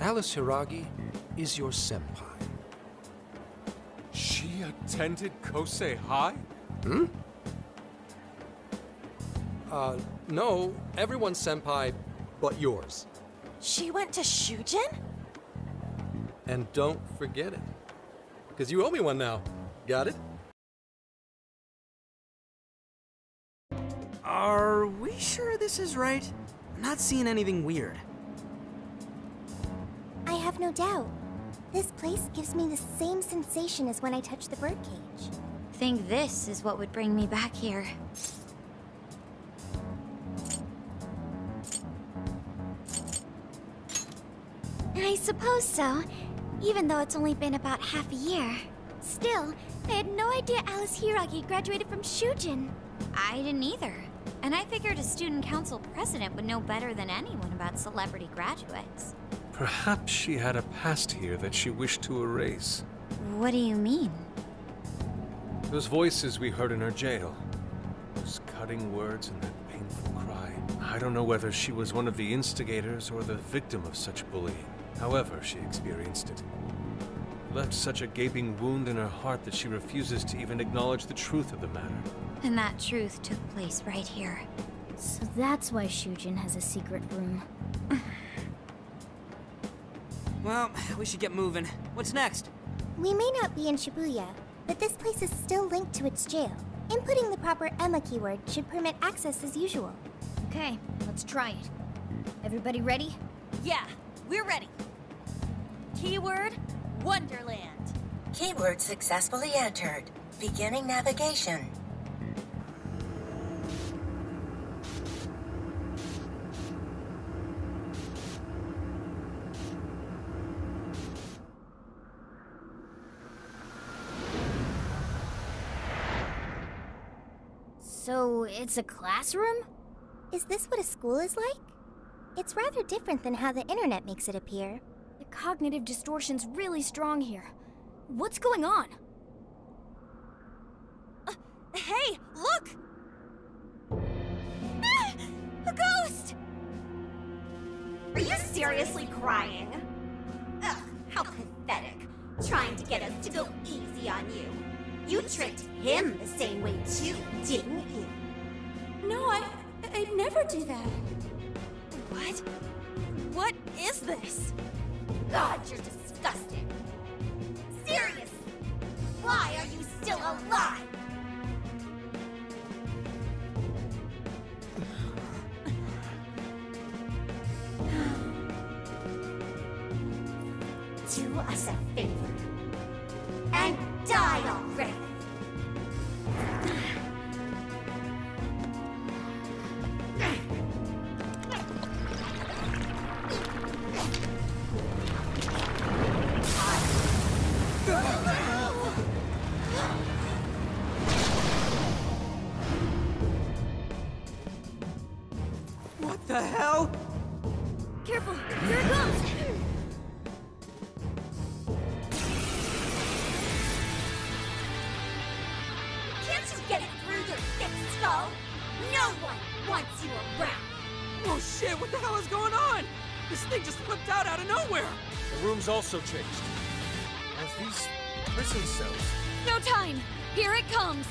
Alice Hiiragi is your senpai. She attended Kosei High? Hmm? Uh, no, everyone's senpai but yours. She went to Shujin? And don't forget it. Because you owe me one now. Got it? Are we sure this is right? I'm not seeing anything weird. Have no doubt. This place gives me the same sensation as when I touch the birdcage. Think this is what would bring me back here. I suppose so, even though it's only been about half a year. Still, I had no idea Alice Hiiragi graduated from Shujin. I didn't either. And I figured a student council president would know better than anyone about celebrity graduates. Perhaps she had a past here that she wished to erase. What do you mean? Those voices we heard in her jail. Those cutting words and that painful cry. I don't know whether she was one of the instigators or the victim of such bullying. However she experienced it. it left such a gaping wound in her heart that she refuses to even acknowledge the truth of the matter. And that truth took place right here. So that's why Shujin has a secret room. well, we should get moving. What's next? We may not be in Shibuya, but this place is still linked to its jail. Inputting the proper Emma keyword should permit access as usual. Okay, let's try it. Everybody ready? Yeah, we're ready. Keyword, Wonderland. Keyword successfully entered. Beginning navigation. So, it's a classroom? Is this what a school is like? It's rather different than how the internet makes it appear. The cognitive distortion's really strong here. What's going on? Uh, hey, look! Ah, a ghost! Are you seriously crying? Ugh, how pathetic. Trying to get us to go easy on you. You tricked him the same way too, didn't you? No, I... I'd never do that. What? What is this? God, you're disgusting. Serious! Why are you still alive? Also changed. As these prison cells. No time! Here it comes!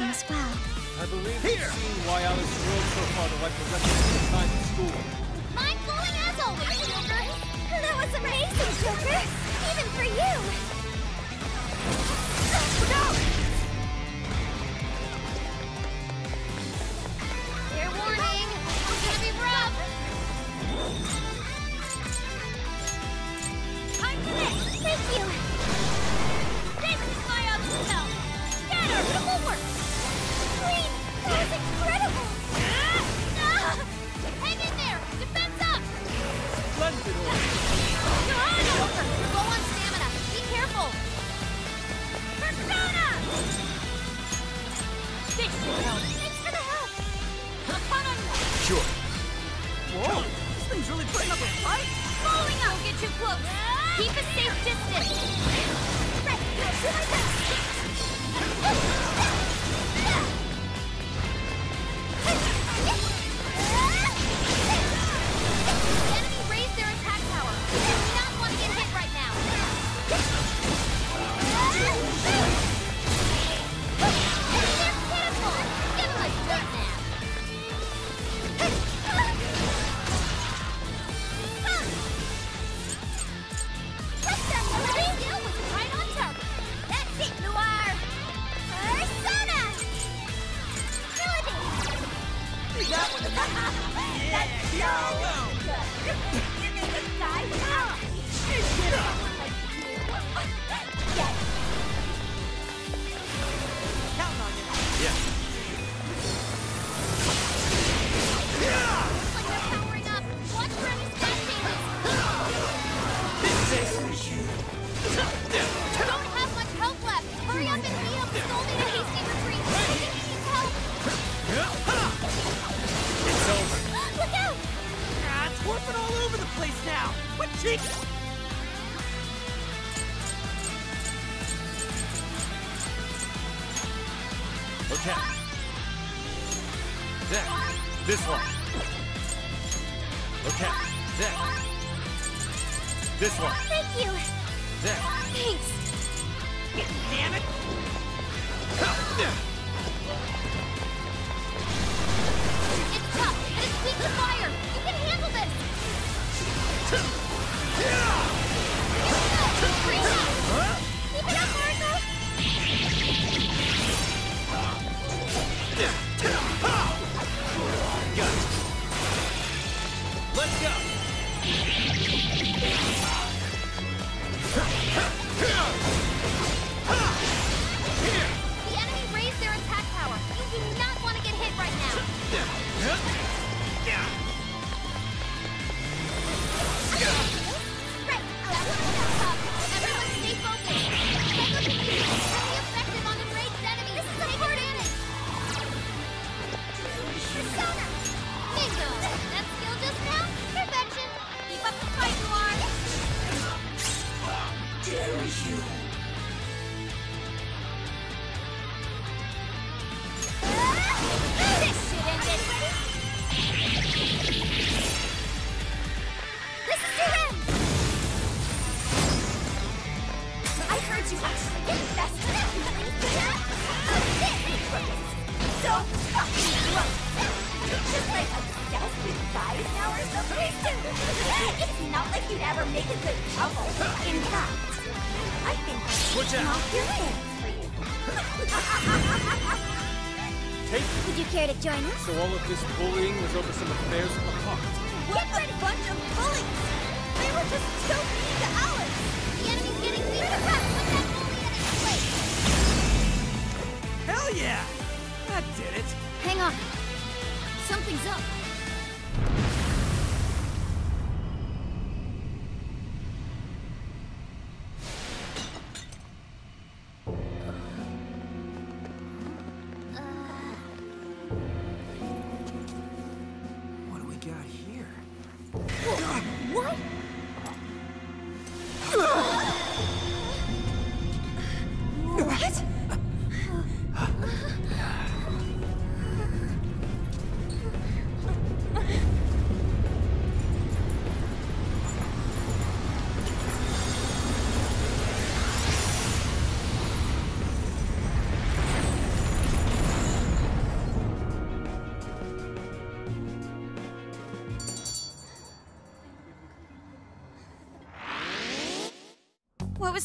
Jackson as well. I believe Here. we've seen why Alice drove so far to wipe the rest of her time in school. Mind-blowing as always, Joker! That was amazing, Joker! Even for you!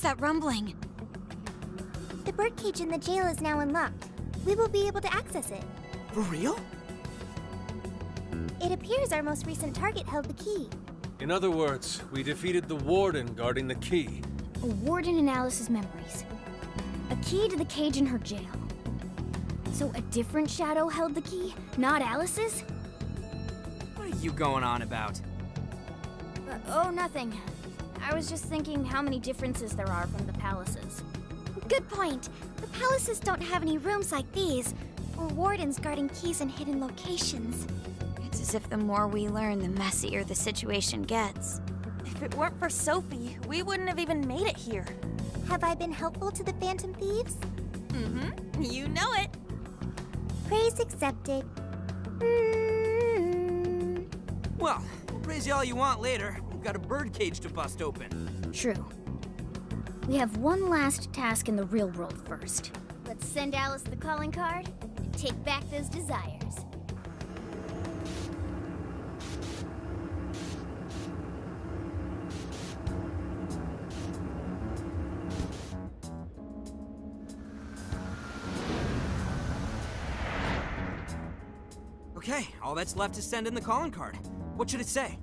That rumbling? The birdcage in the jail is now unlocked. We will be able to access it. For real? It appears our most recent target held the key. In other words, we defeated the warden guarding the key. A warden in Alice's memories. A key to the cage in her jail. So a different shadow held the key, not Alice's? What are you going on about? Uh, oh, nothing. I was just thinking how many differences there are from the palaces. Good point. The palaces don't have any rooms like these, or wardens guarding keys in hidden locations. It's as if the more we learn, the messier the situation gets. If it weren't for Sophie, we wouldn't have even made it here. Have I been helpful to the Phantom Thieves? Mm-hmm. You know it. Praise accepted. Mm. Well, we'll praise you all you want later. Got a birdcage to bust open. True. We have one last task in the real world first. Let's send Alice the calling card and take back those desires. Okay, all that's left is send in the calling card. What should it say?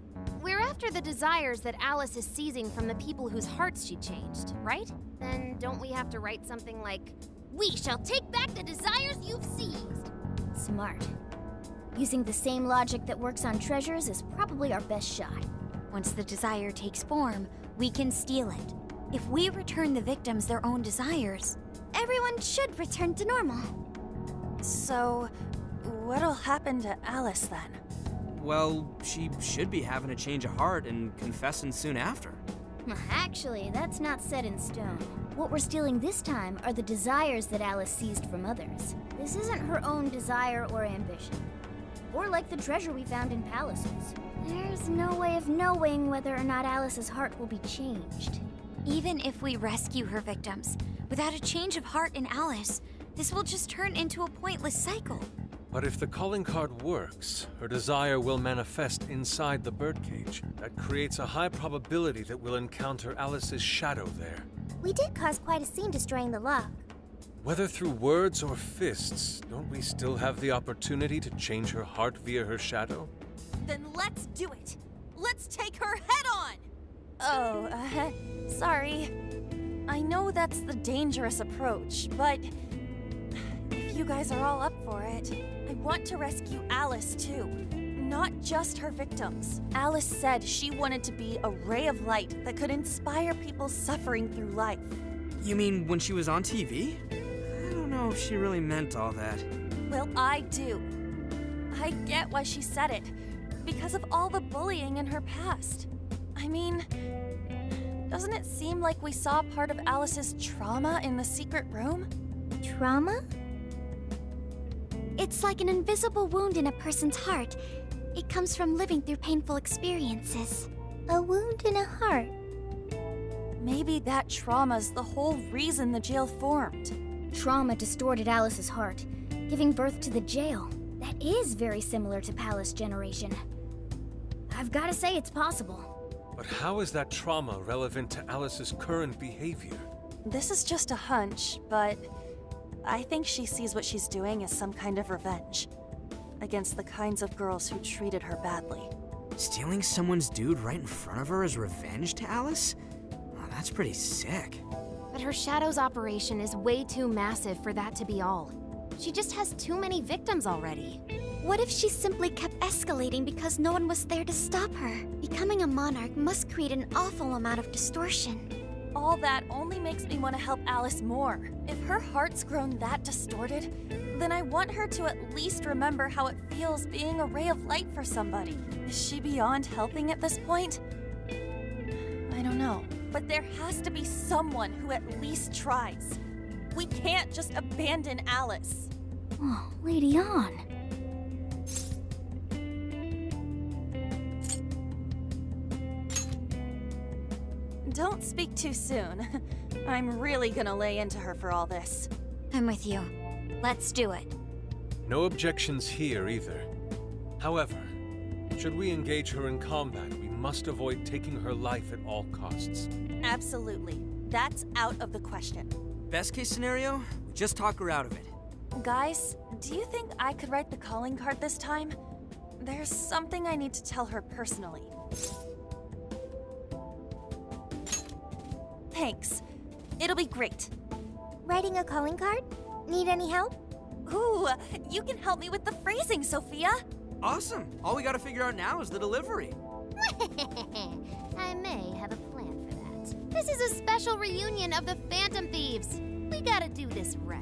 After the desires that Alice is seizing from the people whose hearts she changed, right? Then don't we have to write something like, We shall take back the desires you've seized? Smart. Using the same logic that works on treasures is probably our best shot. Once the desire takes form, we can steal it. If we return the victims their own desires, Everyone should return to normal. So, what'll happen to Alice then? Well, she should be having a change of heart and confessing soon after. Actually, that's not set in stone. What we're stealing this time are the desires that Alice seized from others. This isn't her own desire or ambition. Or like the treasure we found in palaces. There's no way of knowing whether or not Alice's heart will be changed. even if we rescue her victims, without a change of heart in Alice, this will just turn into a pointless cycle. But if the calling card works, her desire will manifest inside the birdcage. That creates a high probability that we'll encounter Alice's shadow there. We did cause quite a scene destroying the lock. Whether through words or fists, don't we still have the opportunity to change her heart via her shadow? Then let's do it. Let's take her head on. Oh, uh, sorry. I know that's the dangerous approach, but if you guys are all up for it, I want to rescue Alice too. Not just her victims. Alice said she wanted to be a ray of light that could inspire people suffering through life. You mean when she was on TV? I don't know if she really meant all that. Well, I do. I get why she said it. Because of all the bullying in her past. I mean, doesn't it seem like we saw part of Alice's trauma in the secret room? Trauma? It's like an invisible wound in a person's heart. It comes from living through painful experiences. A wound in a heart. Maybe that trauma's the whole reason the jail formed. Trauma distorted Alice's heart, giving birth to the jail. That is very similar to Palace Generation. I've gotta say it's possible. But how is that trauma relevant to Alice's current behavior? This is just a hunch, but I think she sees what she's doing as some kind of revenge against the kinds of girls who treated her badly. Stealing someone's dude right in front of her as revenge to Alice? Oh, that's pretty sick. But her Shadow's operation is way too massive for that to be all. She just has too many victims already. What if she simply kept escalating because no one was there to stop her? Becoming a monarch must create an awful amount of distortion. All that only makes me want to help Alice more. If her heart's grown that distorted, then I want her to at least remember how it feels being a ray of light for somebody. Is she beyond helping at this point? I don't know. But there has to be someone who at least tries. We can't just abandon Alice. Oh, Lady Ann. Don't speak too soon. I'm really gonna lay into her for all this. I'm with you. Let's do it. No objections here either. However, should we engage her in combat, we must avoid taking her life at all costs. Absolutely. That's out of the question. Best case scenario, we just talk her out of it. Guys, do you think I could write the calling card this time? There's something I need to tell her personally. Thanks. It'll be great. Writing a calling card? Need any help? Ooh, you can help me with the phrasing, Sophia. Awesome. All we gotta figure out now is the delivery. I may have a plan for that. This is a special reunion of the Phantom Thieves. We gotta do this right.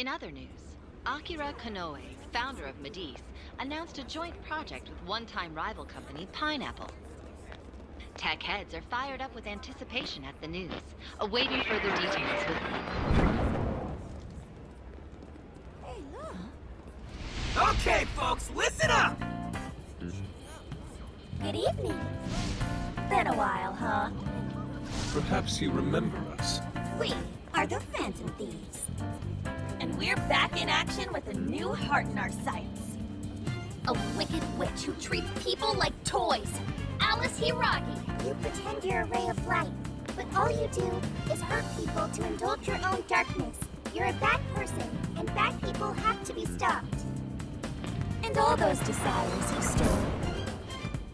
In other news, Akira Konoe, founder of Madicce, announced a joint project with one-time rival company Pineapple. Tech heads are fired up with anticipation at the news, awaiting further details with Okay, folks, listen up! good evening. Been a while, huh? Perhaps you remember us. We are the Phantom Thieves. And we're back in action with a new heart in our sights. A wicked witch who treats people like toys. Alice Hiiragi. You pretend you're a ray of light, but all you do is hurt people to indulge your own darkness. You're a bad person, and bad people have to be stopped. And all those desires you stole.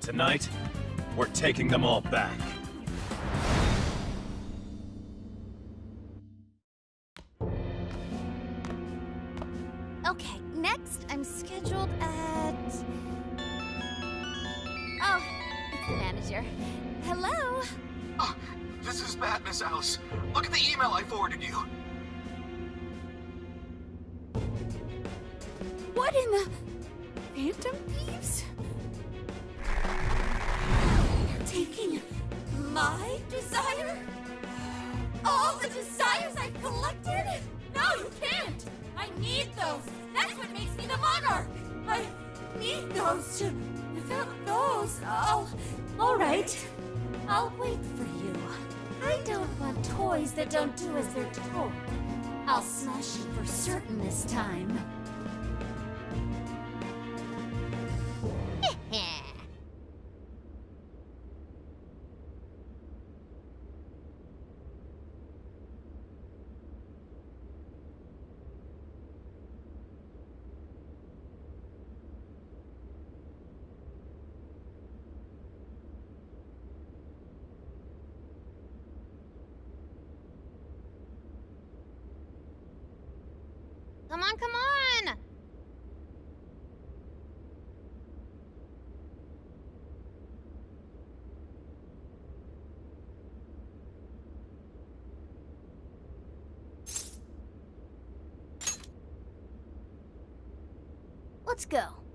Tonight, we're taking them all back. The desires I've collected? No, you can't! I need those! That's what makes me the monarch! I need those to. Without those, I'll. Alright. I'll wait for you. I don't want toys that don't do as they're told. I'll smash you for certain this time. Let's go.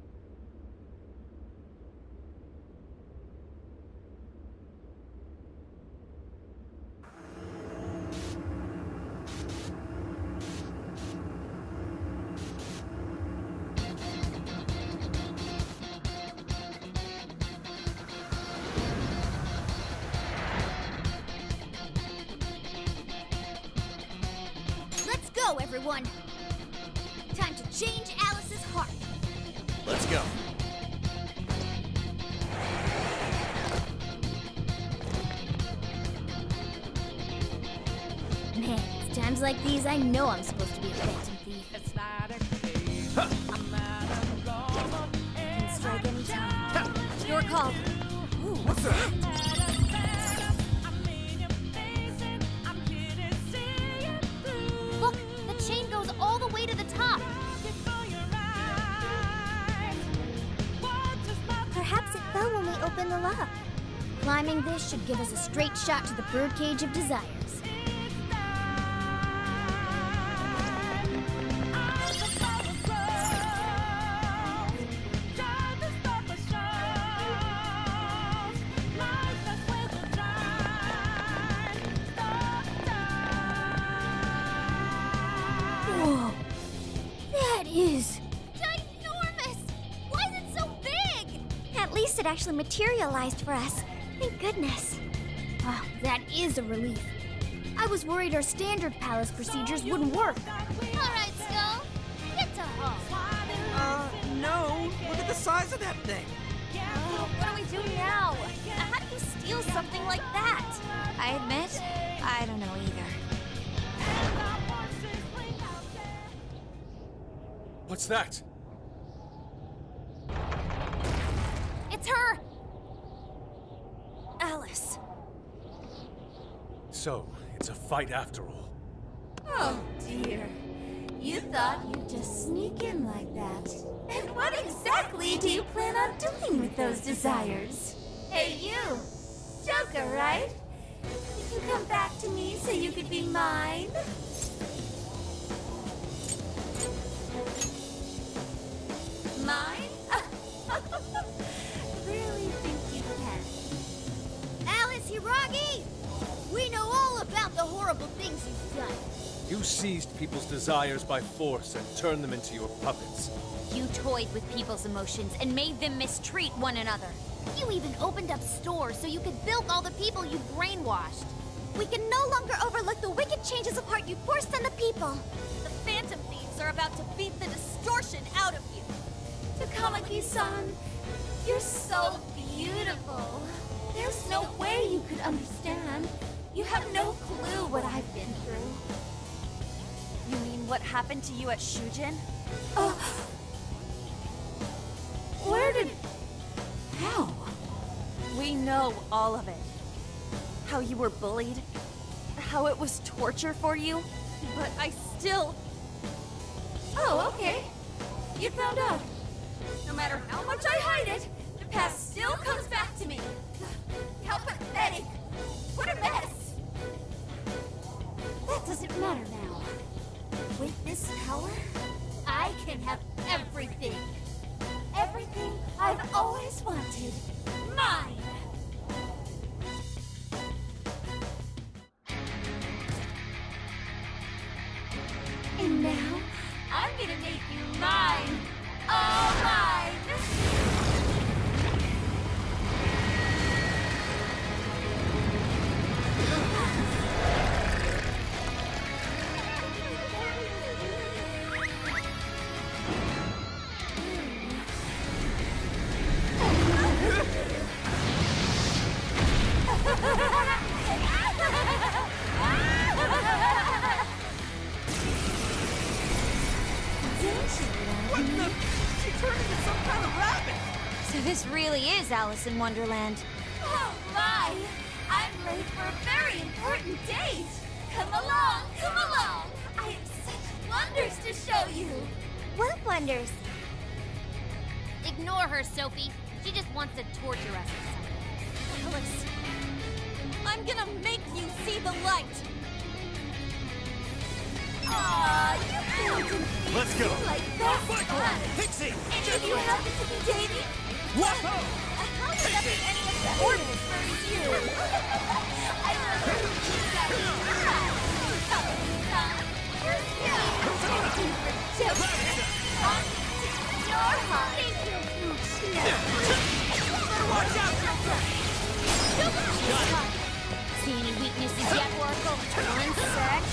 Know I'm supposed to be a phantom thief. Can strike any time. Your call. Ooh, what's that? Look, the chain goes all the way to the top. Perhaps it fell when we opened the lock. Climbing this should give us a straight shot to the birdcage of desires. Is. Ginormous! Why is it so big? At least it actually materialized for us. Thank goodness. Oh, that is a relief. I was worried our standard palace procedures wouldn't work. All right, Skull. Get to home. Uh, no. Look at the size of that thing. Oh, what do we do now? How do you steal something like that? I admit, I don't know either. What's that? It's her! Alice. So, it's a fight after all. Oh dear. You thought you'd just sneak in like that. And what exactly do you plan on doing with those desires? Hey, you! Joker, right? Did you come back to me so you could be mine? Mine? really think you can? Alice Hiiragi! We know all about the horrible things you've done. You seized people's desires by force and turned them into your puppets. You toyed with people's emotions and made them mistreat one another. You even opened up stores so you could bilk all the people you brainwashed. We can no longer overlook the wicked changes of heart you forced on the people. The Phantom Thieves are about to beat the distortion out of. Takamaki-san, you're so beautiful. There's no way you could understand. You have no clue what I've been through. You mean what happened to you at Shujin? Oh. Where did... How? We know all of it. How you were bullied, how it was torture for you, but I still. Oh, okay. You found out. No matter how much I hide it, the past still comes back to me. How pathetic. What a mess. That doesn't matter now. With this power, I can have everything. Everything I've always wanted. Mine! And now, I'm gonna make you mine! All mine! Is Alice in Wonderland. Oh my! I'm late for a very important date! Come along, come along! I have such wonders to show you. What wonders? Ignore her, Sophie. She just wants to torture us or something. Alice, I'm gonna make you see the light. Aw, you feel confused Let's go. like this. Pixie! Any of you happen to be dating? Whoa! See any weaknesses yet, Oracle? One sec.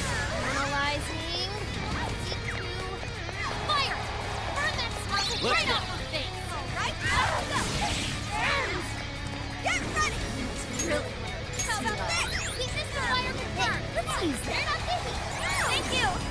Analyzing. Fire! Burn that smoke Let's right off Thank you!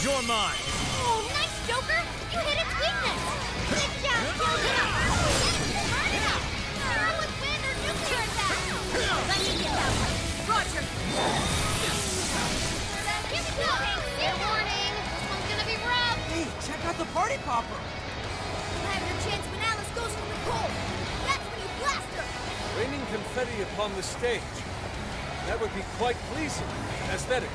You're mine. Oh, nice, Joker! You hit its weakness! Good job, Joker! Burn it up! Throw with wind or nuclear attack! Let me get that one. Roger! Here we go! Fair warning! This one's gonna be rough! Hey, check out the party popper. You'll have your chance when Alice goes for the goal. That's when you blast her. Raining confetti upon the stage. That would be quite pleasing. Aesthetic.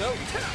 go.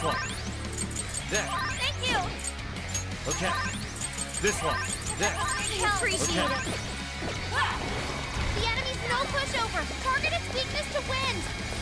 This one. There. Thank you. Okay. This one. There. We appreciate okay. it. The enemy's no pushover. Target its weakness to wind.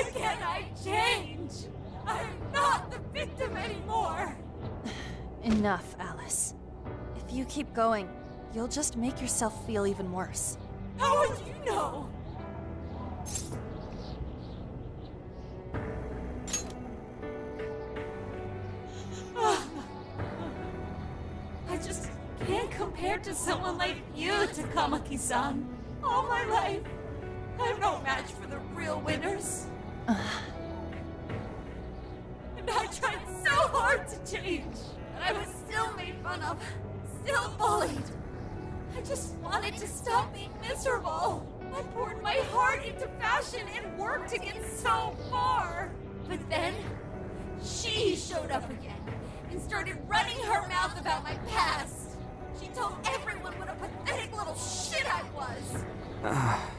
Why can't I change? I'm not the victim anymore! Enough, Alice. If you keep going, you'll just make yourself feel even worse. How would you know? I just can't compare to someone like you, Takamaki-san. All my life, I'm no match for the real winners. And I tried so hard to change, and I was still made fun of, still bullied. I just wanted to stop being miserable. I poured my heart into fashion and worked to get so far. But then, she showed up again and started running her mouth about my past. She told everyone what a pathetic little shit I was.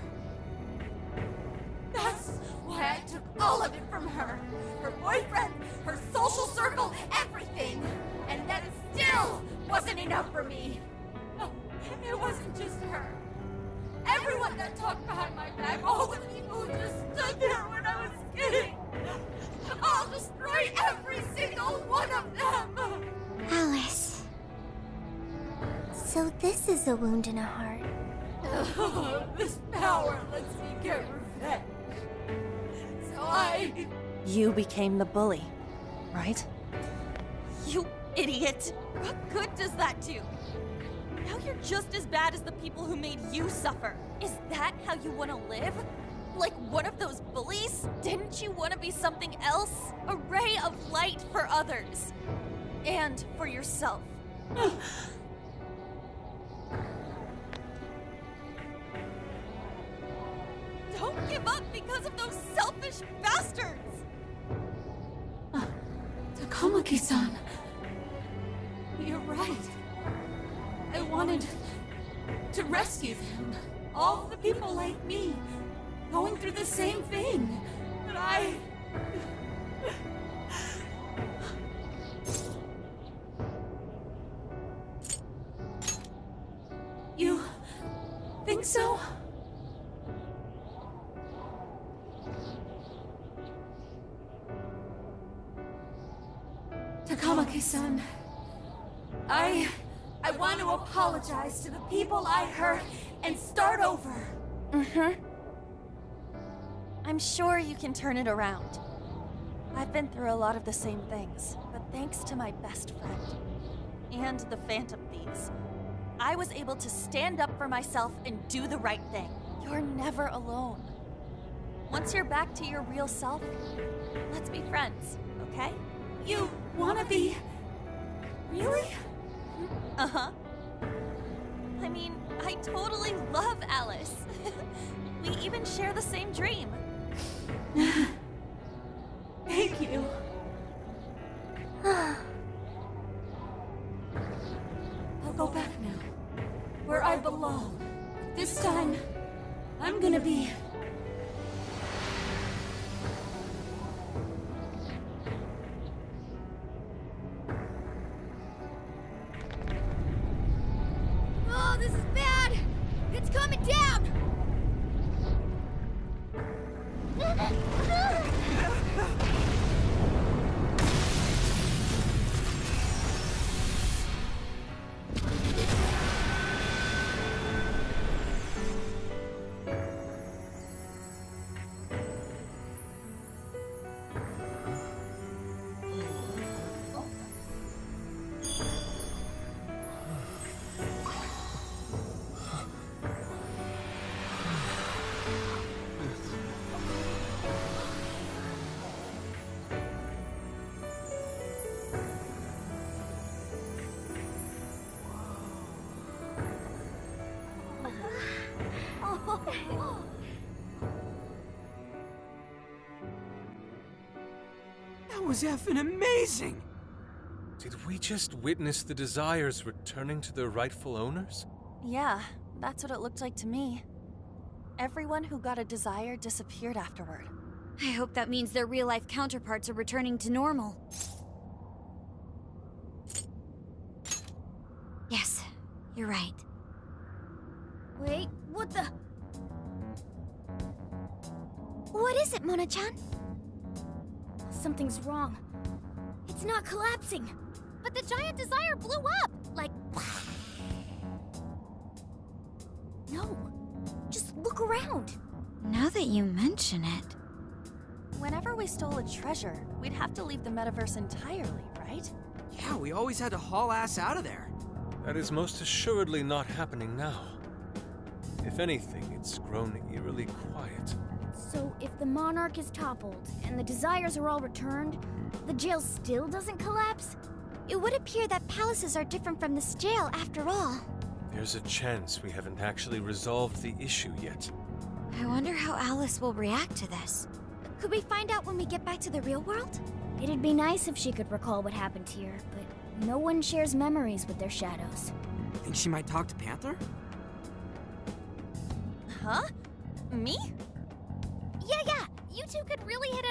I took all of it from her. Her boyfriend, her social circle, everything. And that still wasn't enough for me. Oh, no, it wasn't just her. Everyone that talked behind my back, all the people who just stood there when I was kidding. I'll destroy every single one of them. Alice. So this is a wound in a heart. this power lets me get revenge. So I. You became the bully, right? You idiot! What good does that do? Now you're just as bad as the people who made you suffer. Is that how you want to live? Like one of those bullies? Didn't you want to be something else? A ray of light for others. And for yourself. Don't give up because of those selfish bastards! Takamaki-san. You're right. I wanted to rescue them. All the people like me, going through the same thing. But I... You think so? Takamaki-san, I... I want to apologize to the people I hurt and start over. Mm-hmm. I'm sure you can turn it around. I've been through a lot of the same things, but thanks to my best friend and the Phantom Thieves, I was able to stand up for myself and do the right thing. You're never alone. Once you're back to your real self, let's be friends, okay? You wanna be... Really? Uh-huh. I mean, I totally love Alice. we even share the same dream. was effing amazing! Did we just witness the Desires returning to their rightful owners? Yeah, that's what it looked like to me. Everyone who got a desire disappeared afterward. I hope that means their real life counterparts are returning to normal. Not. But the giant desire blew up! Like. No. Just look around. Now that you mention it. Whenever we stole a treasure, we'd have to leave the metaverse entirely, right? Yeah, we always had to haul ass out of there. That is most assuredly not happening now. If anything, it's grown eerily quiet. So, if the Monarch is toppled and the Desires are all returned, the jail still doesn't collapse? It would appear that palaces are different from this jail after all. There's a chance we haven't actually resolved the issue yet. I wonder how Alice will react to this. Could we find out when we get back to the real world? It'd be nice if she could recall what happened here, but no one shares memories with their shadows. Think she might talk to Panther? Huh? Me? Yeah, yeah, you two could really hit it off.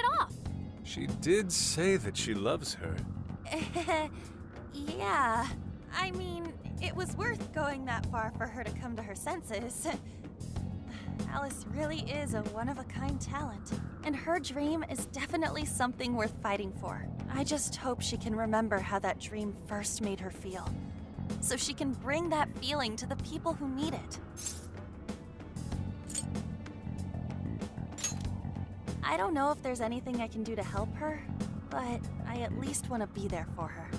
She did say that she loves her. yeah. I mean, it was worth going that far for her to come to her senses. Alice really is a one-of-a-kind talent, and her dream is definitely something worth fighting for. I just hope she can remember how that dream first made her feel, so she can bring that feeling to the people who need it. I don't know if there's anything I can do to help her, but I at least want to be there for her.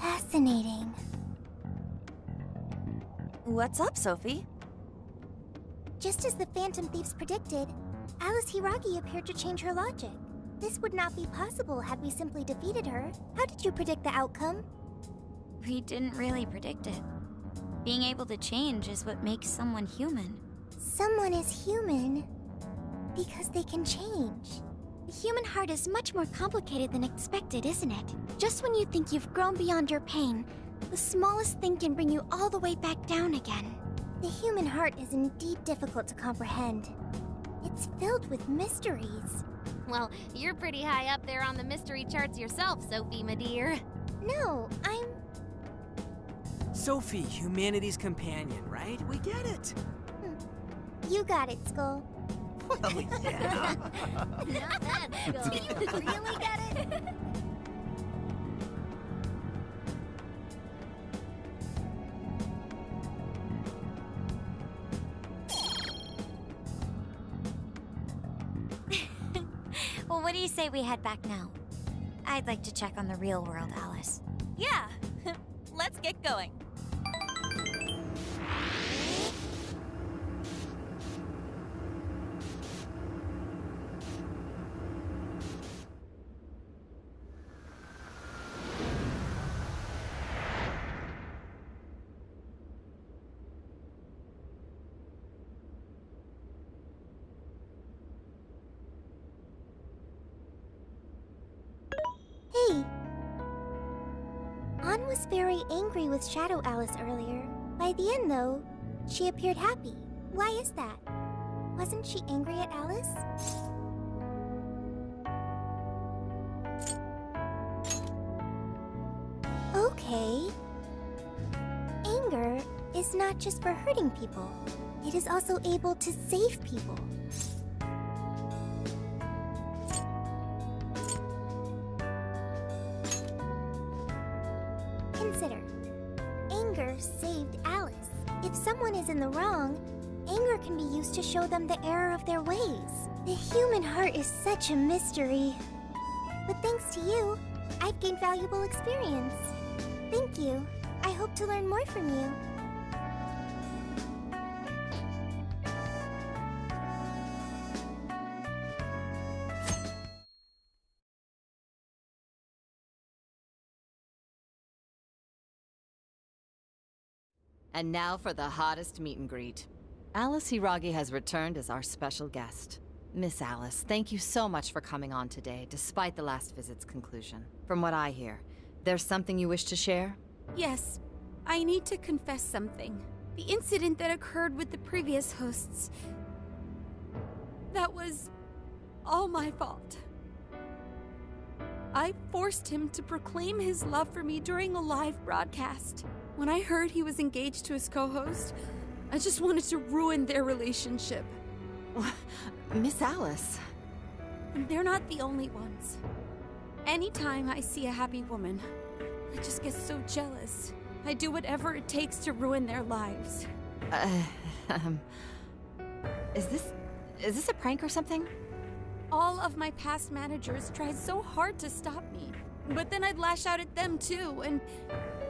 Fascinating. What's up, Sophie? Just as the Phantom Thieves predicted, Alice Hiiragi appeared to change her logic. This would not be possible had we simply defeated her. How did you predict the outcome? We didn't really predict it. Being able to change is what makes someone human. Someone is human because they can change. The human heart is much more complicated than expected, isn't it? Just when you think you've grown beyond your pain, the smallest thing can bring you all the way back down again. The human heart is indeed difficult to comprehend. It's filled with mysteries. Well, you're pretty high up there on the mystery charts yourself, Sophie, my dear. No, I'm. Sophie, humanity's companion, right? We get it. Hmm. You got it, Skull. Well, yeah. Not bad, Skull. Do you really get it? well, what do you say we head back now? I'd like to check on the real world, Alice. Yeah, let's get going. Was very angry with Shadow Alice earlier. By the end, though, she appeared happy. Why is that? Wasn't she angry at Alice? Okay. Anger is not just for hurting people. It is also able to save people. Show them the error of their ways. The human heart is such a mystery. But thanks to you, I've gained valuable experience. Thank you. I hope to learn more from you. And now for the hottest meet and greet. Alice Hiiragi has returned as our special guest. Miss Alice, thank you so much for coming on today, despite the last visit's conclusion. From what I hear, there's something you wish to share? Yes, I need to confess something. The incident that occurred with the previous hosts. That was all my fault. I forced him to proclaim his love for me during a live broadcast. When I heard he was engaged to his co host, I just wanted to ruin their relationship. Miss Alice. They're not the only ones. Anytime I see a happy woman, I just get so jealous. I do whatever it takes to ruin their lives. Uh, um, is this. is this a prank or something? All of my past managers tried so hard to stop me. But then I'd lash out at them too, and.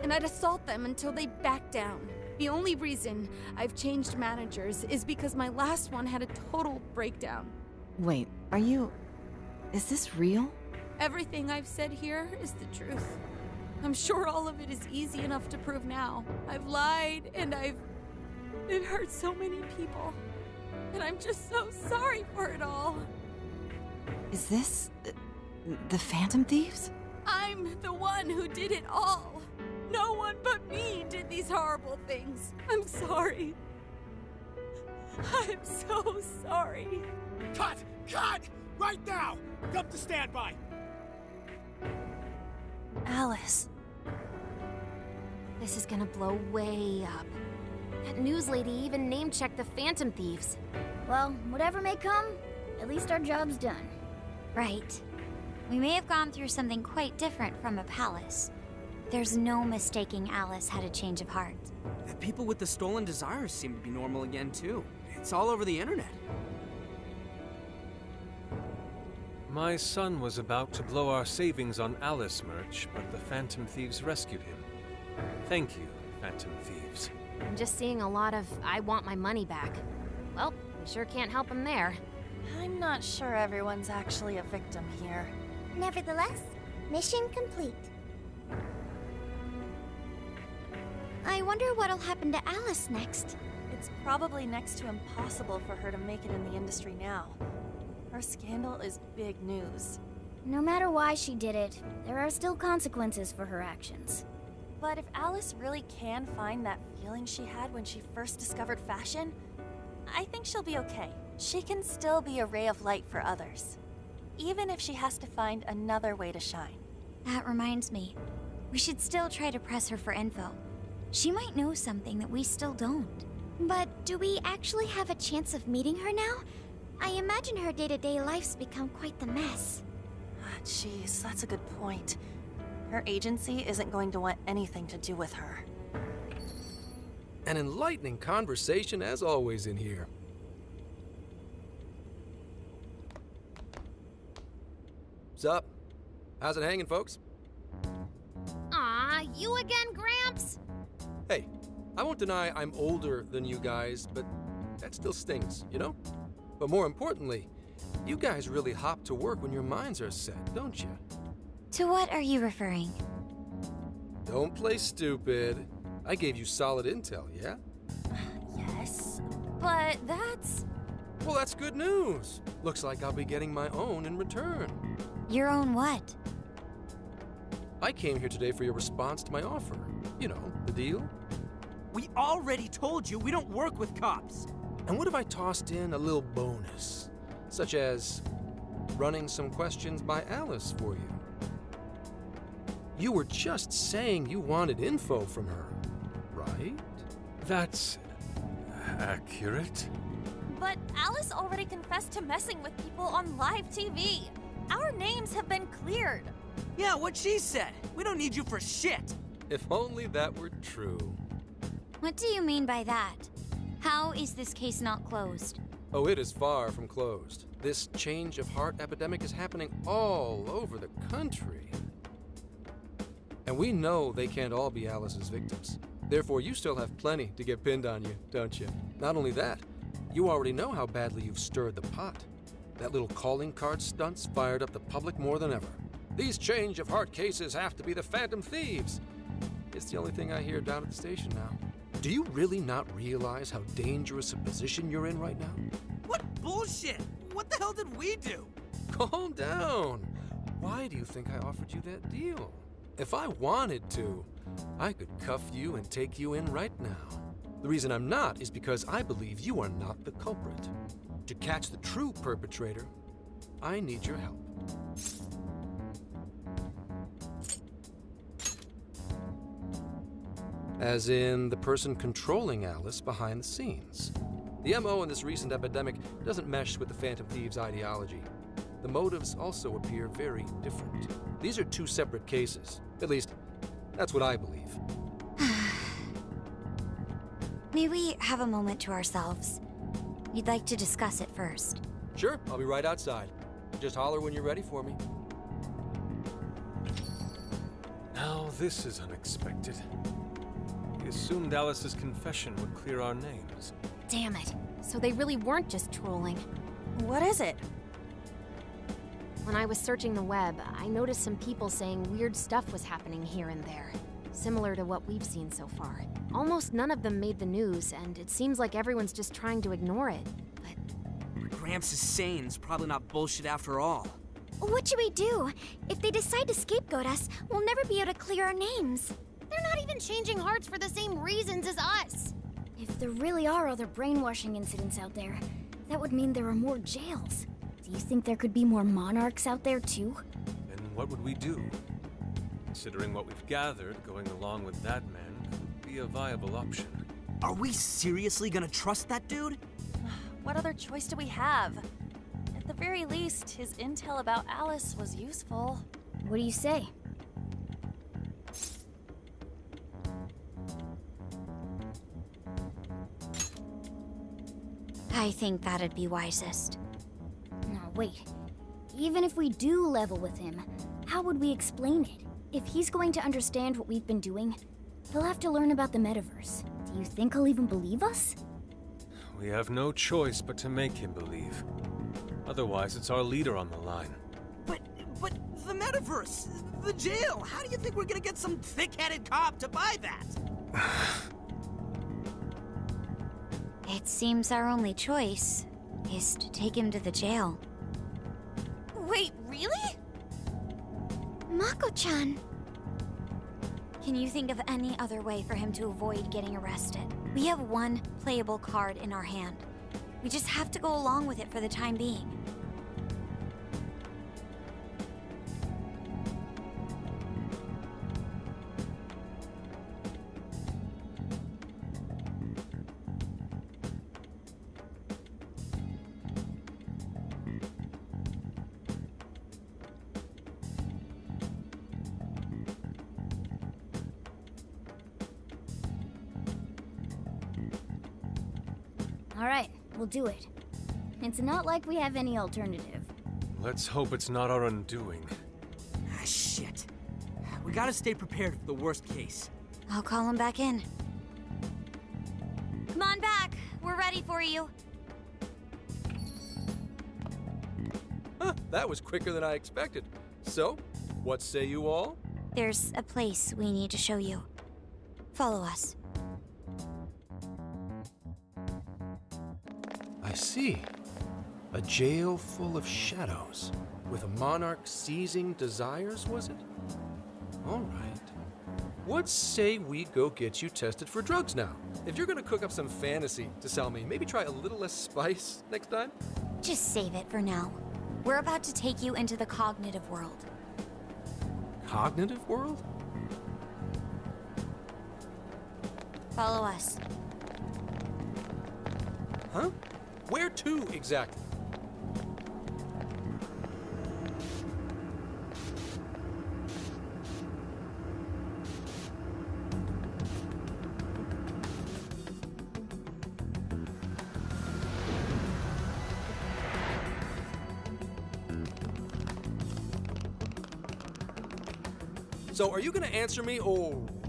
and I'd assault them until they backed down. The only reason I've changed managers is because my last one had a total breakdown. Wait, are you. is this real? Everything I've said here is the truth. I'm sure all of it is easy enough to prove now. I've lied and I've. It hurt so many people. And I'm just so sorry for it all. Is this. Uh, the Phantom Thieves? I'm the one who did it all. No one but me did these horrible things. I'm sorry. I'm so sorry. Cut! Cut! Right now! Up to standby! Alice. This is gonna blow way up. That news lady even name-checked the Phantom Thieves. Well, whatever may come, at least our job's done. Right. We may have gone through something quite different from a palace. There's no mistaking Alice had a change of heart. The people with the stolen desires seem to be normal again, too. It's all over the internet. My son was about to blow our savings on Alice merch, but the Phantom Thieves rescued him. Thank you, Phantom Thieves. I'm just seeing a lot of I want my money back. Well, we sure can't help him there. I'm not sure everyone's actually a victim here. Nevertheless, mission complete. I wonder what'll happen to Alice next. It's probably next to impossible for her to make it in the industry now. Her scandal is big news. No matter why she did it, there are still consequences for her actions. But if Alice really can find that feeling she had when she first discovered fashion, I think she'll be okay. She can still be a ray of light for others, even if she has to find another way to shine. That reminds me, we should still try to press her for info. She might know something that we still don't. But do we actually have a chance of meeting her now? I imagine her day-to-day life's become quite the mess. Ah, jeez, that's a good point. Her agency isn't going to want anything to do with her. An enlightening conversation as always in here. Sup? How's it hanging, folks? Ah, you again, Gramps? Hey, I won't deny I'm older than you guys, but that still stings, you know? But more importantly, you guys really hop to work when your minds are set, don't you? To what are you referring? Don't play stupid. I gave you solid intel, yeah? Yes, but that's. Well, that's good news. Looks like I'll be getting my own in return. Your own what? I came here today for your response to my offer. You know, the deal. We already told you we don't work with cops. And what if I tossed in a little bonus? Such as running some questions by Alice for you? You were just saying you wanted info from her, right? That's. accurate. But Alice already confessed to messing with people on live TV. Our names have been cleared. Yeah, what she said. We don't need you for shit. If only that were true. What do you mean by that? How is this case not closed? Oh, it is far from closed. This change of heart epidemic is happening all over the country. And we know they can't all be Alice's victims. Therefore, you still have plenty to get pinned on you, don't you? Not only that, you already know how badly you've stirred the pot. That little calling card stunt's fired up the public more than ever. These change of heart cases have to be the Phantom Thieves. It's the only thing I hear down at the station now. Do you really not realize how dangerous a position you're in right now? What bullshit! What the hell did we do? Calm down. Why do you think I offered you that deal? If I wanted to, I could cuff you and take you in right now. The reason I'm not is because I believe you are not the culprit. To catch the true perpetrator, I need your help. As in the person controlling Alice behind the scenes. The MO in this recent epidemic doesn't mesh with the Phantom Thieves' ideology. The motives also appear very different. These are two separate cases. At least, that's what I believe. May we have a moment to ourselves? We'd like to discuss it first. Sure, I'll be right outside. Just holler when you're ready for me. Now this is unexpected. We assumed Alice's confession would clear our names. Damn it. So they really weren't just trolling. What is it? When I was searching the web, I noticed some people saying weird stuff was happening here and there. Similar to what we've seen so far. Almost none of them made the news, and it seems like everyone's just trying to ignore it. But. Gramps is saying is probably not bullshit after all. What should we do? If they decide to scapegoat us, we'll never be able to clear our names. They're not even changing hearts for the same reasons as us. If there really are other brainwashing incidents out there, that would mean there are more jails. Do you think there could be more monarchs out there too? Then what would we do? Considering what we've gathered, going along with that man could be a viable option. Are we seriously gonna trust that dude? What other choice do we have? At the very least, his intel about Alice was useful. What do you say? I think that'd be wisest. No, wait. Even if we do level with him, how would we explain it? If he's going to understand what we've been doing, he'll have to learn about the metaverse. Do you think he'll even believe us? We have no choice but to make him believe. Otherwise, it's our leader on the line. But, but the metaverse, the jail, how do you think we're gonna get some thick-headed cop to buy that? It seems our only choice is to take him to the jail. Wait, really? Mako-chan! Can you think of any other way for him to avoid getting arrested? We have one playable card in our hand. We just have to go along with it for the time being. Do it. It's not like we have any alternative. Let's hope it's not our undoing. Ah, shit. We gotta stay prepared for the worst case. I'll call him back in. Come on back. We're ready for you. Huh, that was quicker than I expected. So, what say you all? There's a place we need to show you. Follow us. I see. A jail full of shadows. With a monarch seizing desires, was it? All right. What say we go get you tested for drugs now? If you're gonna cook up some fantasy to sell me, maybe try a little less spice next time? Just save it for now. We're about to take you into the cognitive world. Cognitive world? Follow us. Huh? Where to exactly? So, are you gonna answer me or.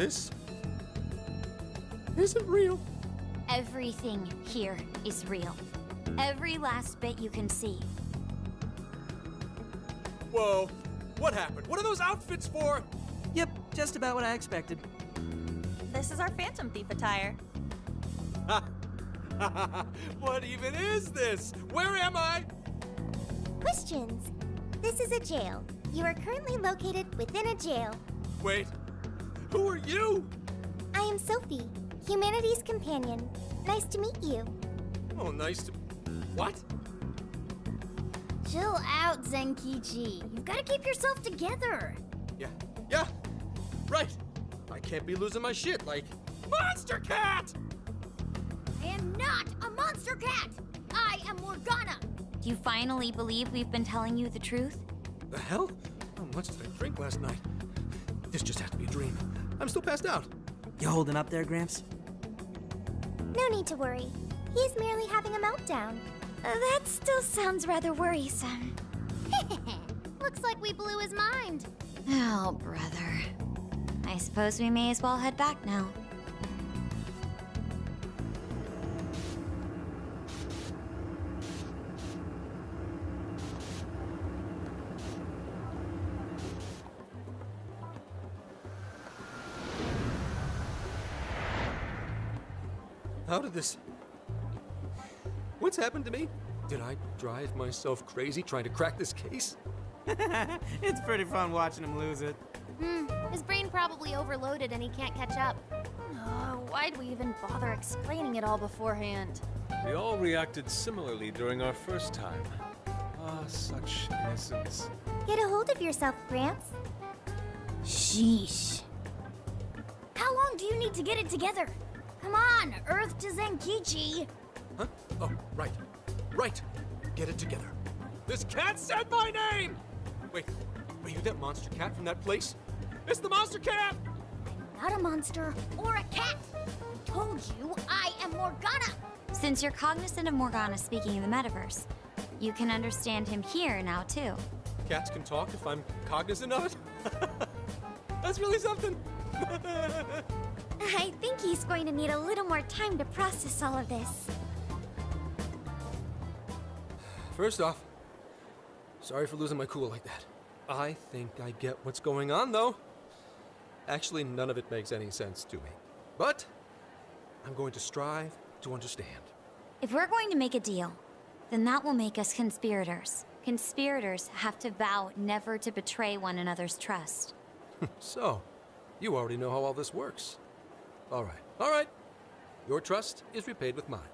This. isn't real. Everything here is real. Every last bit you can see. Whoa. What happened? What are those outfits for? Yep, just about what I expected. This is our Phantom Thief attire. what even is this? Where am I? Questions. This is a jail. You are currently located within a jail. Wait, who are you? I am Sophia, humanity's companion. Nice to meet you. Oh, nice to. What? Chill out, Zenkichi. You've got to keep yourself together. Yeah, yeah, right. I can't be losing my shit like Monster Cat! I am not a monster cat! I am Morgana! Do you finally believe we've been telling you the truth? The hell? How much did I drink last night? This just has to be a dream. I'm still passed out. You holding up there, Gramps? No need to worry. He's merely having a meltdown. Uh, that still sounds rather worrisome. Looks like we blew his mind. Oh, brother. I suppose we may as well head back now. Happened to me? Did I drive myself crazy trying to crack this case? it's pretty fun watching him lose it. Hmm, his brain probably overloaded and he can't catch up. Oh, why'd we even bother explaining it all beforehand? We all reacted similarly during our first time. Ah, such innocence. Get a hold of yourself, Gramps. Sheesh. How long do you need to get it together? Come on, Earth to Zenkichi. Huh? Oh, right. Right. Get it together. This cat said my name! Wait, are you that monster cat from that place? It's the monster cat! I'm not a monster or a cat. I told you I am Morgana. Since you're cognizant of Morgana speaking in the metaverse, you can understand him here now, too. Cats can talk if I'm cognizant of it? That's really something! I think he's going to need a little more time to process all of this. First off, sorry for losing my cool like that. I think I get what's going on, though. Actually, none of it makes any sense to me. But I'm going to strive to understand. If we're going to make a deal, then that will make us conspirators. Conspirators have to vow never to betray one another's trust. so, you already know how all this works. All right, all right. Your trust is repaid with mine.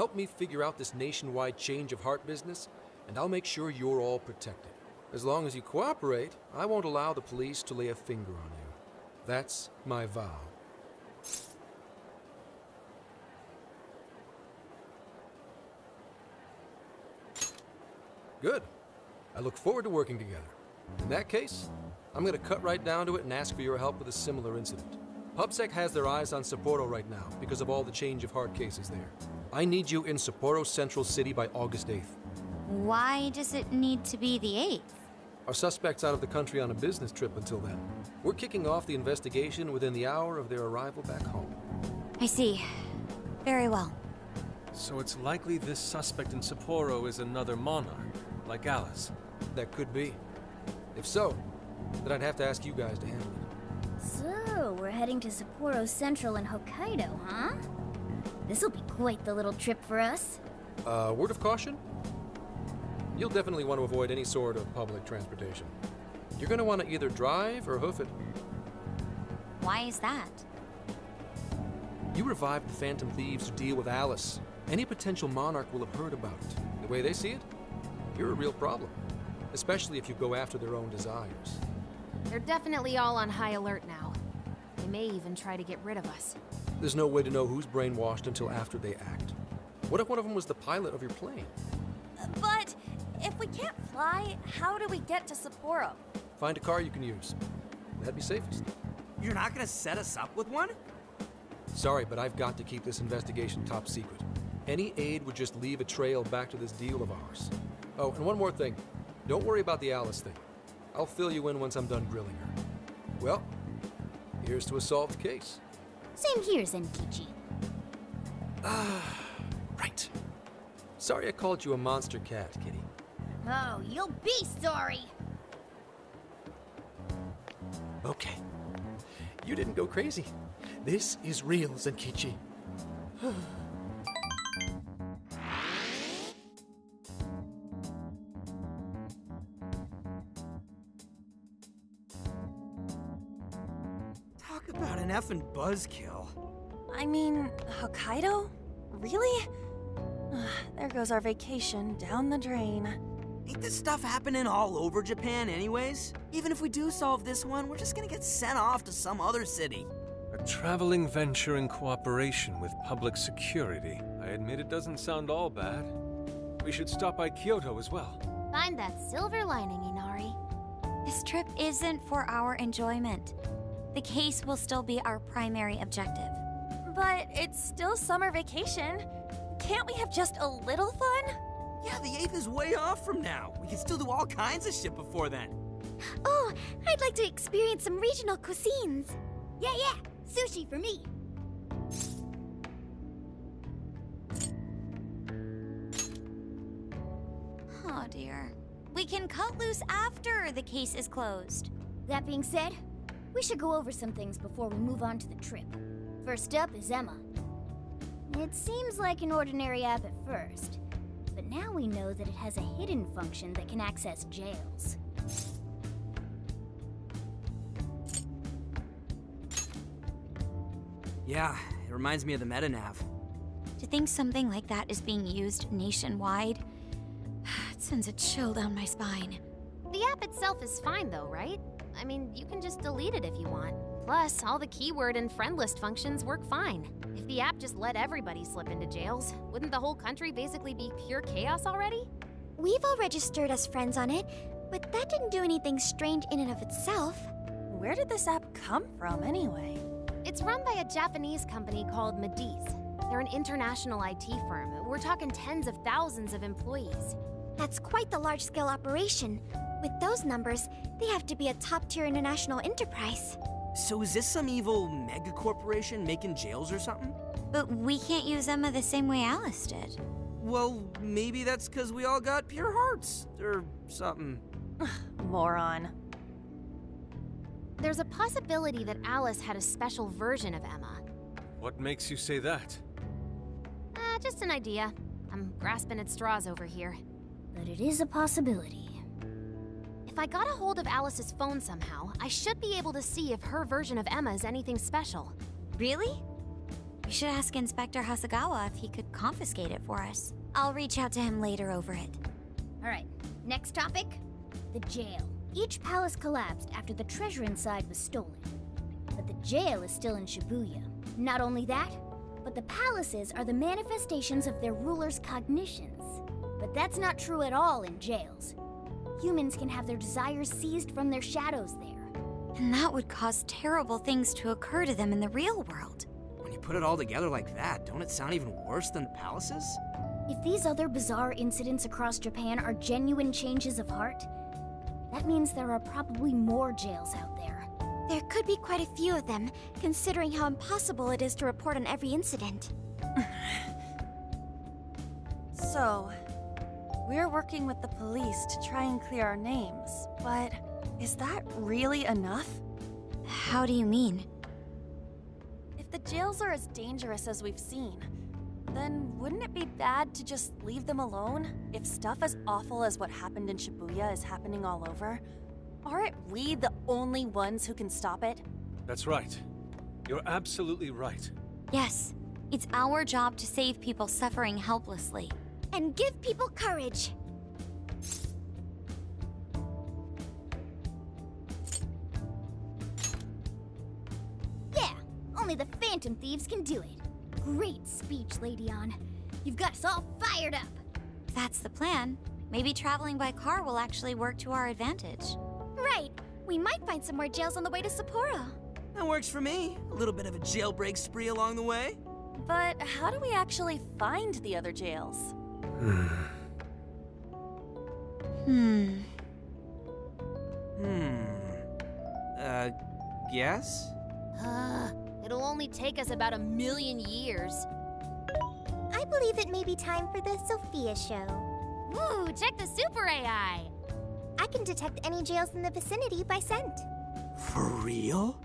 Help me figure out this nationwide change of heart business, and I'll make sure you're all protected. As long as you cooperate, I won't allow the police to lay a finger on you. That's my vow. Good. I look forward to working together. In that case, I'm going to cut right down to it and ask for your help with a similar incident. PubSec has their eyes on Sapporo right now because of all the change of heart cases there. I need you in Sapporo Central City by August 8th. Why does it need to be the 8th? Our suspect's out of the country on a business trip until then. We're kicking off the investigation within the hour of their arrival back home. I see. Very well. So it's likely this suspect in Sapporo is another monarch, like Alice. That could be. If so, then I'd have to ask you guys to handle it. So, we're heading to Sapporo Central in Hokkaido, huh? This'll be quite the little trip for us. Uh, word of caution? You'll definitely want to avoid any sort of public transportation. You're going to want to either drive or hoof it. Why is that? You revived the Phantom Thieves to deal with Alice. Any potential monarch will have heard about it. The way they see it, you're a real problem. Especially if you go after their own desires. They're definitely all on high alert now. They may even try to get rid of us. There's no way to know who's brainwashed until after they act. What if one of them was the pilot of your plane? Uh, but if we can't fly, how do we get to Sapporo? Find a car you can use. That'd be safest. You're not gonna set us up with one? Sorry, but I've got to keep this investigation top secret. Any aid would just leave a trail back to this deal of ours. Oh, and one more thing. Don't worry about the Alice thing. I'll fill you in once I'm done grilling her. Well, here's to a solved case. Same here, Zenkichi. Ah, right. Sorry I called you a monster cat, Kitty. Oh, you'll be sorry. Okay. You didn't go crazy. This is real, Zenkichi. effing buzzkill. I mean, Hokkaido? Really? there goes our vacation down the drain. Ain't this stuff happening all over Japan anyways? Even if we do solve this one, we're just gonna get sent off to some other city. A traveling venture in cooperation with public security. I admit it doesn't sound all bad. We should stop by Kyoto as well. Find that silver lining, Inari. This trip isn't for our enjoyment. The case will still be our primary objective. But it's still summer vacation. Can't we have just a little fun? Yeah, the 8th is way off from now. We can still do all kinds of shit before then. Oh, I'd like to experience some regional cuisines. Yeah, yeah, sushi for me. Oh dear. We can cut loose after the case is closed. That being said, we should go over some things before we move on to the trip. First up is Emma. It seems like an ordinary app at first, but now we know that it has a hidden function that can access jails. Yeah, it reminds me of the MetaNav. To think something like that is being used nationwide, it sends a chill down my spine. The app itself is fine though, right? I mean, you can just delete it if you want. Plus, all the keyword and friend list functions work fine. If the app just let everybody slip into jails, wouldn't the whole country basically be pure chaos already? We've all registered as friends on it, but that didn't do anything strange in and of itself. Where did this app come from, anyway? It's run by a Japanese company called Madicce. They're an international IT firm. We're talking tens of thousands of employees. That's quite the large scale operation. With those numbers, they have to be a top tier international enterprise. So is this some evil mega corporation making jails or something? But we can't use Emma the same way Alice did. Well, maybe that's because we all got pure hearts, or something. Moron. There's a possibility that Alice had a special version of Emma. What makes you say that? Uh, just an idea. I'm grasping at straws over here. But it is a possibility. If I got a hold of Alice's phone somehow, I should be able to see if her version of Emma is anything special. Really? We should ask Inspector Hasegawa if he could confiscate it for us. I'll reach out to him later over it. Alright, next topic the jail. Each palace collapsed after the treasure inside was stolen. But the jail is still in Shibuya. Not only that, but the palaces are the manifestations of their rulers' cognitions. But that's not true at all in jails. Humans can have their desires seized from their shadows there. And that would cause terrible things to occur to them in the real world. When you put it all together like that, don't it sound even worse than the palaces? If these other bizarre incidents across Japan are genuine changes of heart, that means there are probably more jails out there. There could be quite a few of them, considering how impossible it is to report on every incident. so, we're working with the police to try and clear our names, but is that really enough? How do you mean? If the jails are as dangerous as we've seen, then wouldn't it be bad to just leave them alone? If stuff as awful as what happened in Shibuya is happening all over, aren't we the only ones who can stop it? That's right. You're absolutely right. Yes, it's our job to save people suffering helplessly. And give people courage. Yeah, only the Phantom Thieves can do it. Great speech, Lady Ann. You've got us all fired up. That's the plan. Maybe traveling by car will actually work to our advantage. Right. We might find some more jails on the way to Sapporo. That works for me. A little bit of a jailbreak spree along the way. But how do we actually find the other jails? Hmm. Hmm. Uh, yes? Uh, it'll only take us about a million years. I believe it may be time for the Sophia show. Ooh, check the super AI! I can detect any jails in the vicinity by scent. For real?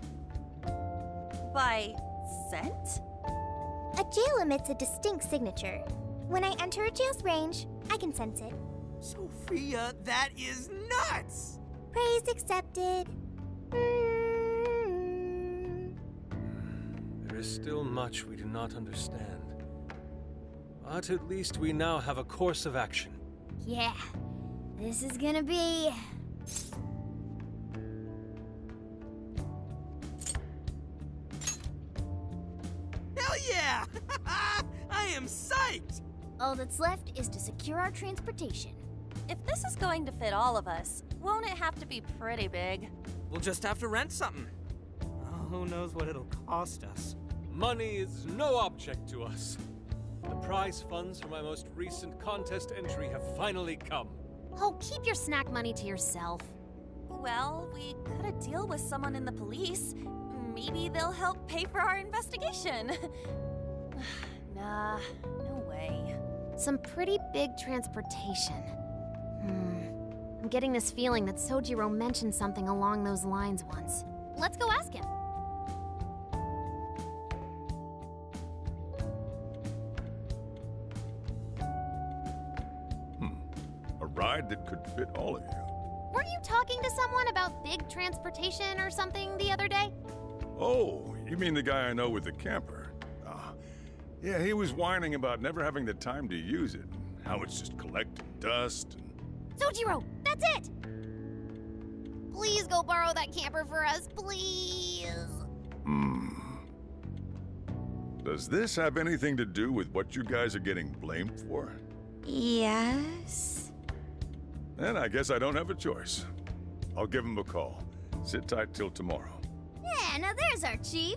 By scent? A jail emits a distinct signature. When I enter a jail's range, I can sense it. Sophia, that is nuts! Praise accepted. Mm. There is still much we do not understand. But at least we now have a course of action. Yeah, this is gonna be. Hell yeah! I am psyched! All that's left is to secure our transportation. If this is going to fit all of us, won't it have to be pretty big? We'll just have to rent something. Oh, who knows what it'll cost us? Money is no object to us. The prize funds for my most recent contest entry have finally come. Oh, keep your snack money to yourself. Well, we cut a deal with someone in the police. Maybe they'll help pay for our investigation. nah, no way. Some pretty big transportation. Hmm. I'm getting this feeling that Sojiro mentioned something along those lines once. Let's go ask him. Hmm. A ride that could fit all of you. Weren't you talking to someone about big transportation or something the other day? Oh, you mean the guy I know with the camper? Ah, yeah, he was whining about never having the time to use it. How it's just collecting dust and Sojiro, that's it! Please go borrow that camper for us, please. Hmm. Does this have anything to do with what you guys are getting blamed for? Yes. Then I guess I don't have a choice. I'll give him a call. Sit tight till tomorrow. Yeah, now there's our chief.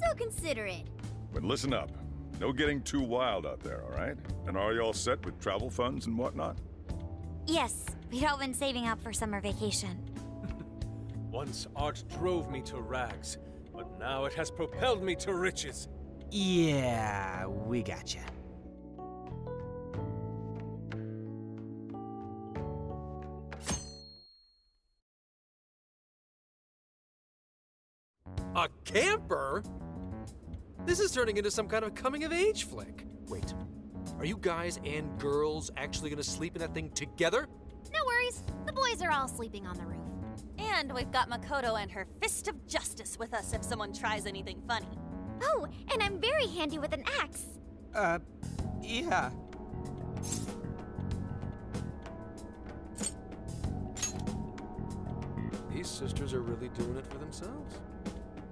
So considerate. But listen up. No getting too wild out there, all right? And are you all set with travel funds and whatnot? Yes, we'd all been saving up for summer vacation. Once art drove me to rags, but now it has propelled me to riches. Yeah, we gotcha. A camper? This is turning into some kind of coming of age flick. Wait, are you guys and girls actually gonna sleep in that thing together? No worries. The boys are all sleeping on the roof. And we've got Makoto and her Fist of Justice with us if someone tries anything funny. Oh, and I'm very handy with an axe. Uh, yeah. These sisters are really doing it for themselves.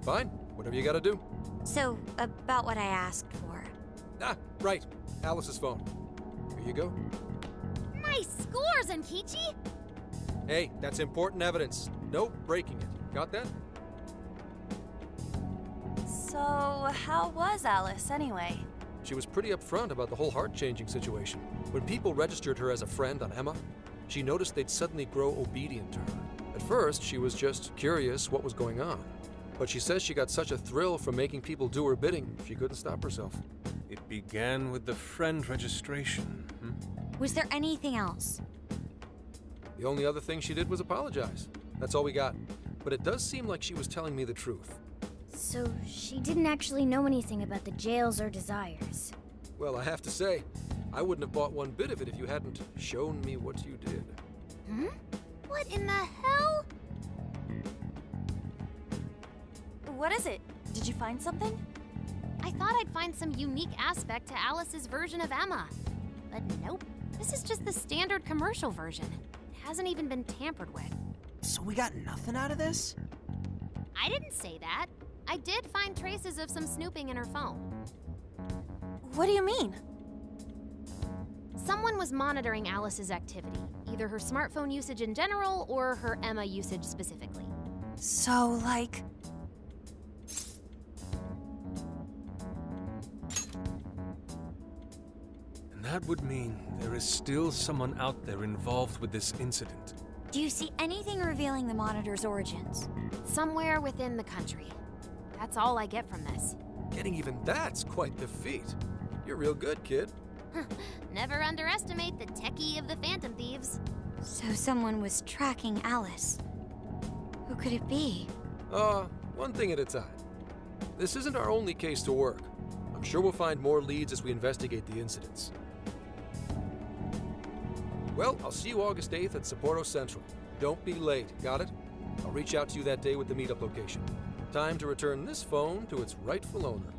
Fine, whatever you gotta do. So, about what I asked for. Ah, right. Alice's phone. Here you go. Nice scores, Zenkichi! Hey, that's important evidence. No breaking it. Got that? So, how was Alice anyway? She was pretty upfront about the whole heart changing situation. When people registered her as a friend on Emma, she noticed they'd suddenly grow obedient to her. At first, she was just curious what was going on. But she says she got such a thrill from making people do her bidding, she couldn't stop herself. It began with the friend registration. Hmm? Was there anything else? The only other thing she did was apologize. That's all we got. But it does seem like she was telling me the truth. So she didn't actually know anything about the jails or desires. Well, I have to say, I wouldn't have bought one bit of it if you hadn't shown me what you did. Hmm? What in the hell? What is it? Did you find something? I thought I'd find some unique aspect to Alice's version of Emma. But nope. This is just the standard commercial version. It hasn't even been tampered with. So we got nothing out of this? I didn't say that. I did find traces of some snooping in her phone. What do you mean? Someone was monitoring Alice's activity, either her smartphone usage in general or her Emma usage specifically. So, like. That would mean there is still someone out there involved with this incident. Do you see anything revealing the monitor's origins? Somewhere within the country. That's all I get from this. Getting even that's quite the feat. You're real good, kid. Never underestimate the techie of the Phantom Thieves. So someone was tracking Alice. Who could it be? Uh, one thing at a time. This isn't our only case to work. I'm sure we'll find more leads as we investigate the incidents. Well, I'll see you August 8th at Sapporo Central. Don't be late, got it? I'll reach out to you that day with the meetup location. Time to return this phone to its rightful owner.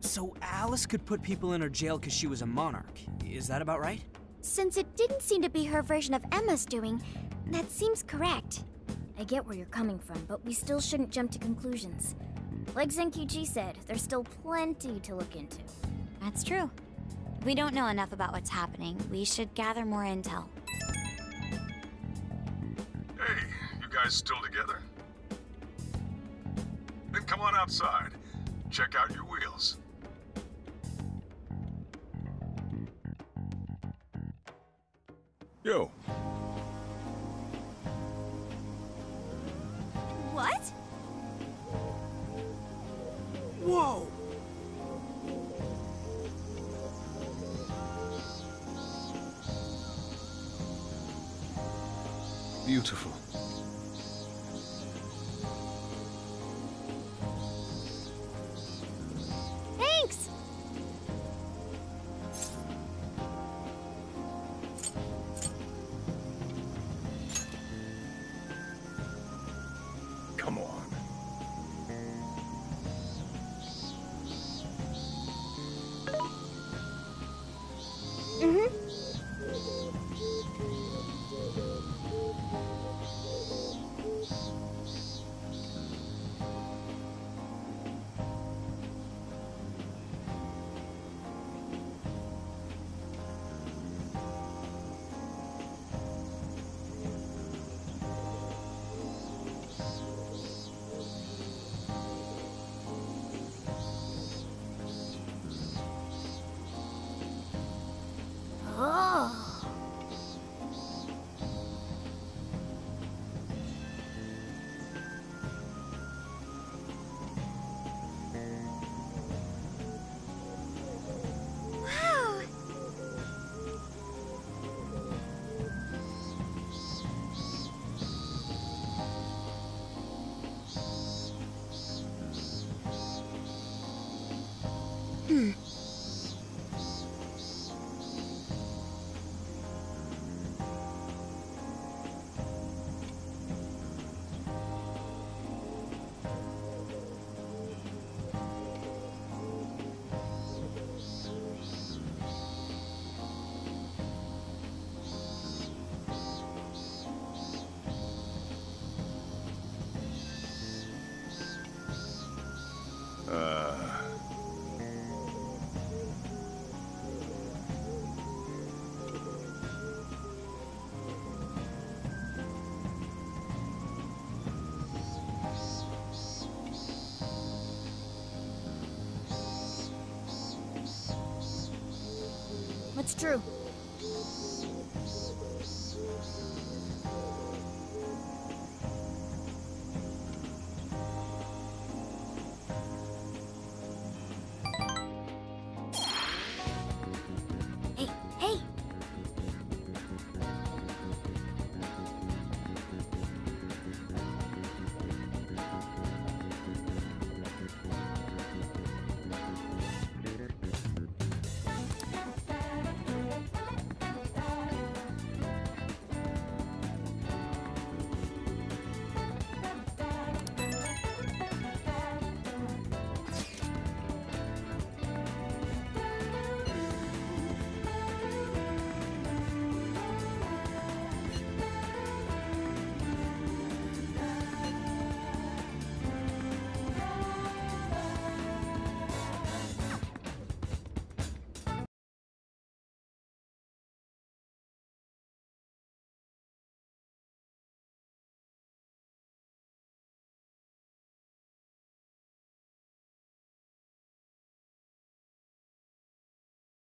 So Alice could put people in her jail because she was a monarch. Is that about right? Since it didn't seem to be her version of Emma's doing, that seems correct. I get where you're coming from, but we still shouldn't jump to conclusions. Like Zenkichi said, there's still plenty to look into. That's true. We don't know enough about what's happening. We should gather more intel. Hey, you guys still together? Then come on outside. Check out your wheels. True?